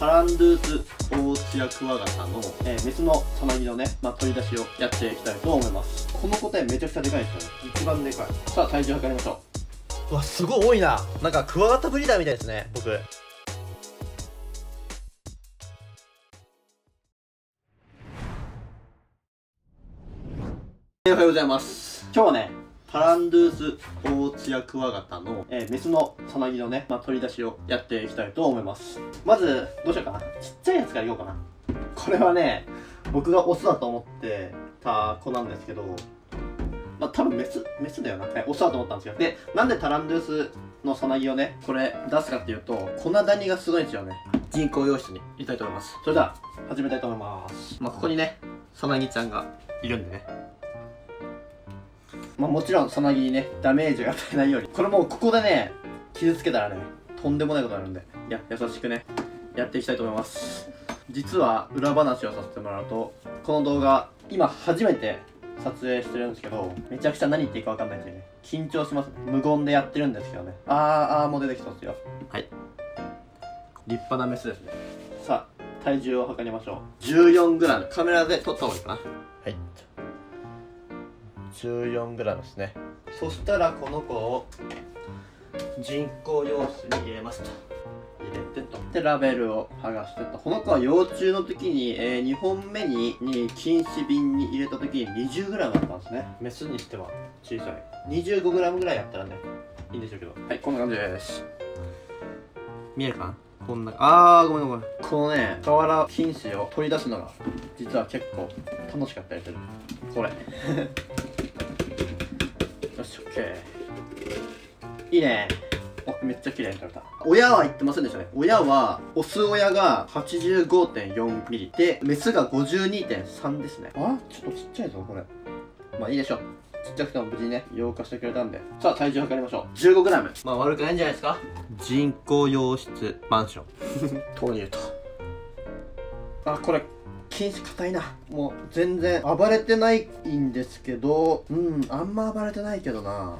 パランドゥースオーチアクワガタの、えー、メスのさなぎのね、まあ、取り出しをやっていきたいと思います。この個体めちゃくちゃでかいですよね。一番でかい。さあ体重測りましょう。うわすごい多いな。なんかクワガタブリーダーみたいですね僕。おはようございます。今日はねパランドゥースオーツヤクワガタの、えー、メスのさなぎのね、まあ、取り出しをやっていきたいと思います。まずどうしようかな。ちっちゃいやつからいこうかな。これはね僕がオスだと思ってた子なんですけどまあ多分メスメスだよな、はい、オスだと思ったんですよ。でなんでタランドゥースのさなぎをねこれ出すかっていうと粉谷がすごいんですよね。人工用室にいたいと思います。それでは始めたいと思います。まあここにねさなぎちゃんがいるんでね。まあ、もちろんさなぎにねダメージが与えないようにこれもうここでね傷つけたらねとんでもないことになるんでいや優しくねやっていきたいと思います。実は裏話をさせてもらうとこの動画今初めて撮影してるんですけどめちゃくちゃ何言っていいか分かんないんでね緊張します無言でやってるんですけどね。あーあーもう出てきそうですよ。はい。立派なメスですね。さあ体重を測りましょう。14g カメラで撮った方がいいかな。はい 14g ですね。そしたらこの子を人工用室に入れますと。入れてと。でラベルを剥がしてと。この子は幼虫の時に、えー、2本目にに禁止瓶に入れた時に 20g だったんですね。メスにしては小さい。25g ぐらいやったらねいいんでしょうけど。はいこんな感じです。見えるかな？こんな。あーごめんごめん。このね瓦禁止を取り出すのが実は結構楽しかったりする。これ。よし、オッケー。いいね。お、めっちゃ綺麗に撮れた。親は言ってませんでしたね。親は、オス親が85.4ミリで、メスが52.3ですね。あちょっとちっちゃいぞ、これ。まあいいでしょう。ちっちゃくても無事ね、溶化してくれたんで。さあ、体重測りましょう。15g。まあ悪くないんじゃないですか？人工洋室マンション。投入と。あ、これ、禁止硬いなもう全然暴れてないんですけどうんあんま暴れてないけどな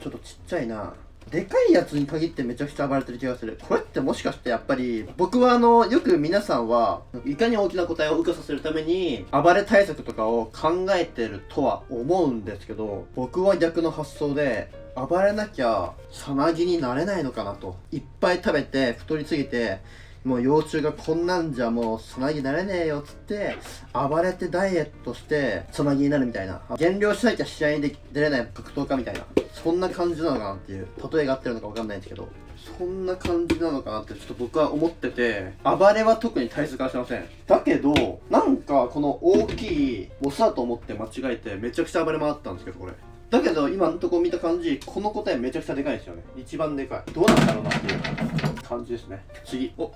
ちょっとちっちゃいなでかいやつに限ってめちゃくちゃ暴れてる気がする。これってもしかしてやっぱり、僕はあの、よく皆さんは、いかに大きな個体を浮かさせるために、暴れ対策とかを考えてるとは思うんですけど、僕は逆の発想で、暴れなきゃ、さなぎになれないのかなと。いっぱい食べて、太りすぎて、もう幼虫がこんなんじゃもうつなぎなれねえよっつって暴れてダイエットしてつなぎになるみたいな。減量しなきゃ試合に出れない格闘家みたいな。そんな感じなのかなっていう例えが合ってるのか分かんないんですけど。そんな感じなのかなってちょっと僕は思ってて暴れは特に対策はしません。だけどなんかこの大きいオスだと思って間違えてめちゃくちゃ暴れ回ったんですけどこれ。だけど今のとこ見た感じこの答えめちゃくちゃでかいですよね。一番でかい。どうなんだろうなっていう。感じですね。次。お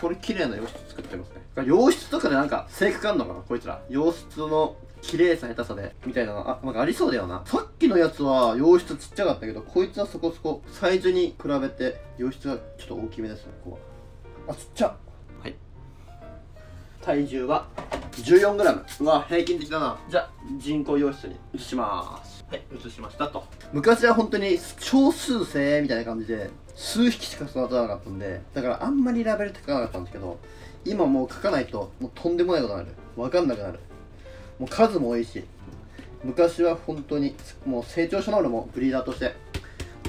これ綺麗な洋室作ってますね。洋室とかでなんか性格あんのかなこいつら。洋室の綺麗さ下手さで。みたいなの。あなんかありそうだよな。さっきのやつは洋室ちっちゃかったけどこいつはそこそこサイズに比べて洋室がちょっと大きめですねここは。あちっちゃ。はい。体重は 14g うわ平均的だな。じゃあ人工洋室に移します移しましたと。昔は本当に少数精みたいな感じで数匹しか育たなかったんでだからあんまりラベル高かなかったんですけど今もう書かないともうとんでもないことになる。分かんなくなる。もう数も多いし昔は本当にもう成長したのもブリーダーとして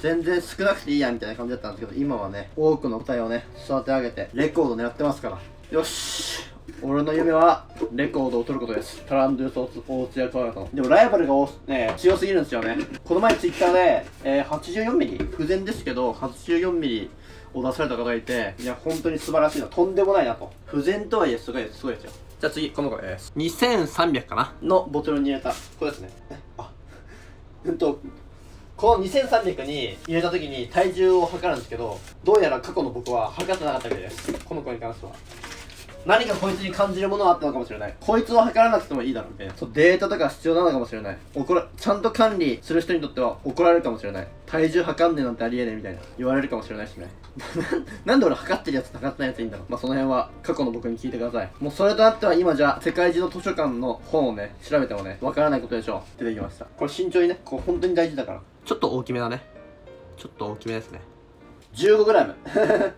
全然少なくていいやみたいな感じだったんですけど今はね多くの個体をね育て上げてレコード狙ってますから。よし。俺の夢はレコードを取ることです。タランドゥース大津やクワガタのでもライバルがね強すぎるんですよね。この前ツイッターで、えー、84ミリ。不全ですけど84ミリを出された方がいていや本当に素晴らしいな。とんでもないなと。不全とはいえすごいすごいですよ。じゃあ次この子です2300かな？のボトルに入れた。これですね。あうんとこの2300に入れた時に体重を測るんですけどどうやら過去の僕は測ってなかったみたいです。この子に関しては。何かこいつに感じるものはあったのかもしれない。こいつを測らなくてもいいだろうみたいな。そうデータとか必要なのかもしれない。怒らちゃんと管理する人にとっては怒られるかもしれない。体重測んねえなんてありえねえみたいな言われるかもしれないしね。なんで俺測ってるやつ測ってないやついいんだろう。まあその辺は過去の僕に聞いてください。もうそれとなっては今じゃあ世界中の図書館の本をね調べてもねわからないことでしょう。出てきました。これ慎重にねこれ本当に大事だから。ちょっと大きめだね。ちょっと大きめですね。15g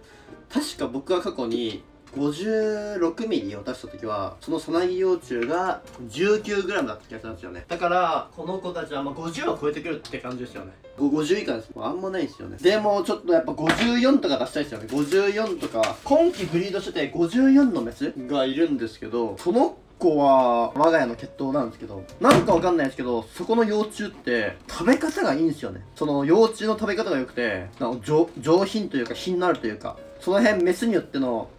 確か僕は過去に 56mm を出した時はそのさなぎ幼虫が 19g だった気がするんですよね。だからこの子たちはまあ50は超えてくるって感じですよね。50以下です。もうあんまないですよね。でもちょっとやっぱ54とか出したいですよね。54とか。今季ブリードしてて54のメスがいるんですけどその子は我が家の血統なんですけどなんかわかんないですけどそこの幼虫って食べ方がいいんですよね。その幼虫の食べ方が良くてな上品というか品のあるというかその辺メスによっての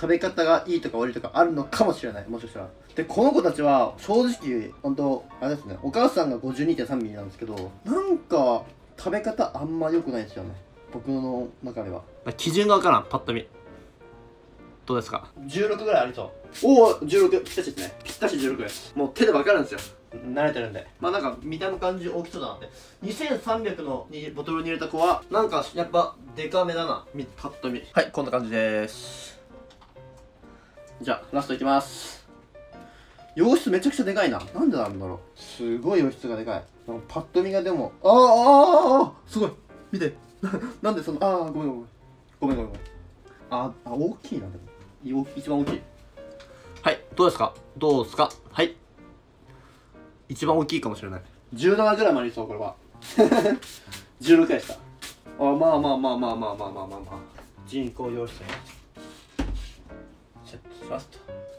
食べ方がいいとか悪いとかあるのかもしれないもしかしたら。でこの子たちは正直本当あれですねお母さんが 52.3mm なんですけどなんか食べ方あんま良くないですよね。僕の中では。基準がわからん。パッと見。どうですか？16ぐらいありそう。おお16ぴったしですね。ぴったし16です。もう手でわかるんですよ。慣れてるんで。まあなんか見た目感じ大きそうだなって。2300のにボトルに入れた子はなんかやっぱデカめだな。パッと見。はいこんな感じですじゃあラストいきます。洋室めちゃくちゃでかいな。なんでなんだろう。すごい洋室がでかい。パッと見がでもああああすごい。見て。なんでそのああごめんごめん。ごめんごめんああ大きいなでも。一番大きい。はいどうですか？どうですか？はい。一番大きいかもしれない。17グラムありそうこれは。16でした。あまあまあまあまあまあまあまあまあ。まあ人工洋室セットしますと。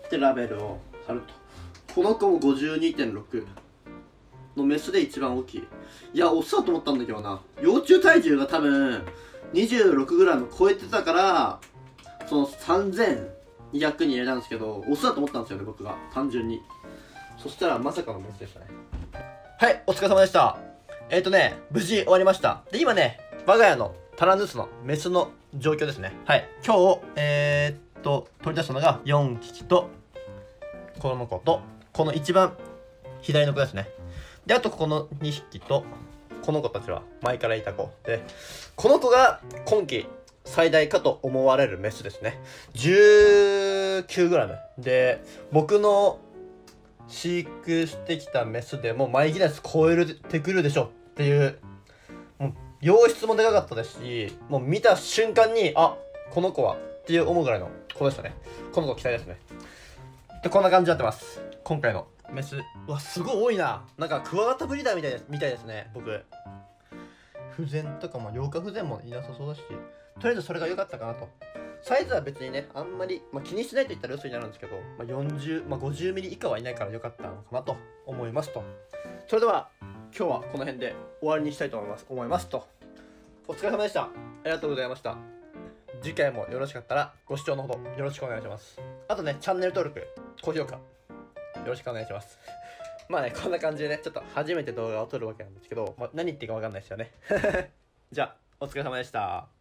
でラベルを貼ると。この子も52.6のメスで一番大きい。いやオスだと思ったんだけどな。幼虫体重が多分 26g 超えてたからその3200に入れたんですけどオスだと思ったんですよね僕が。単純に。そしたらまさかのメスでしたね。はいお疲れ様でした。えっ、ー、とね無事終わりました。で今ね我が家のタラヌスのメスの状況ですね。はい今日えー、っと取り出したのが4匹とこの子とこの一番左の子ですね。であとここの2匹とこの子たちは前からいた子。でこの子が今季最大かと思われるメスですね。19g で僕の飼育してきたメスでもマイギネス超えるてくるでしょっていうもう洋質もでかかったですしもう見た瞬間にあこの子はっていう思うぐらいの子でしたね。この子期待ですね。でこんな感じになってます。今回の。メス。わすごい多いな。なんかクワガタブリーダーみたいですみたいですね僕。不全とかも良化不全もいなさそうだし。とりあえずそれが良かったかなと。サイズは別にねあんまり、まあ、気にしないと言ったら嘘になるんですけど、まあ、40、まあ、50ミリ以下はいないから良かったのかなと思いますと。それでは今日はこの辺で終わりにしたいと思います。思いますと。お疲れ様でした。ありがとうございました次回もよろしかったらご視聴のほどよろしくお願いします。あとねチャンネル登録高評価よろしくお願いします。まあねこんな感じでねちょっと初めて動画を撮るわけなんですけど、まあ、何言っていいかわかんないですよね。じゃあお疲れ様でした。